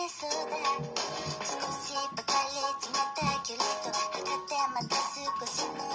少しばかり詰めたけれどたってまた少しの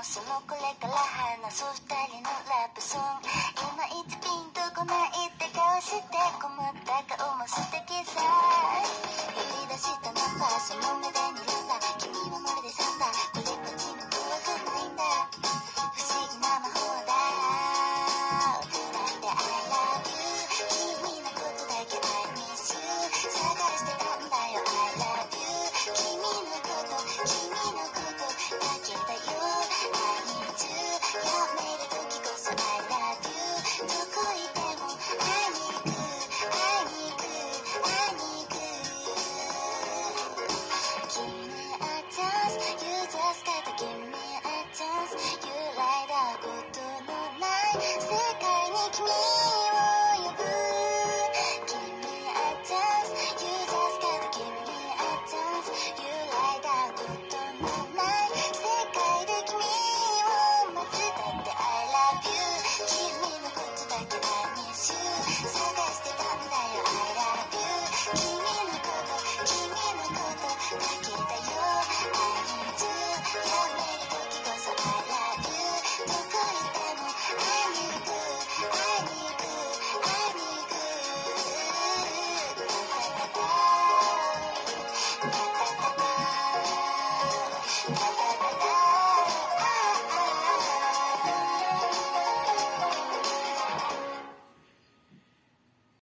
そのこれから話す二人のラブソング。今いちピンとこないって顔してこめった顔も素敵さ言い出したナンバーその目で世界に君